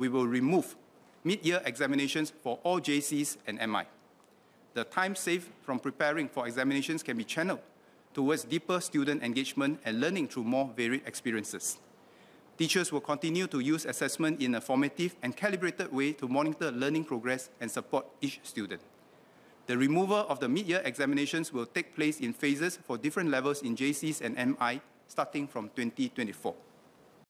we will remove mid-year examinations for all JCs and MI. The time saved from preparing for examinations can be channeled towards deeper student engagement and learning through more varied experiences. Teachers will continue to use assessment in a formative and calibrated way to monitor learning progress and support each student. The removal of the mid-year examinations will take place in phases for different levels in JCs and MI starting from 2024.